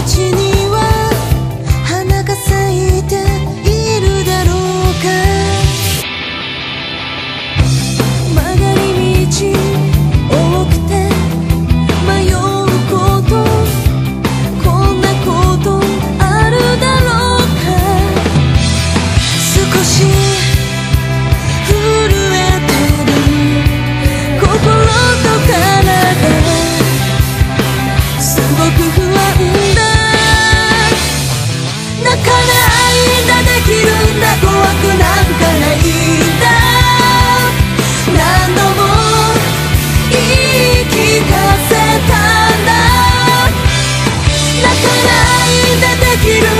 причины you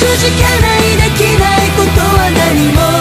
くじけないできないことは何も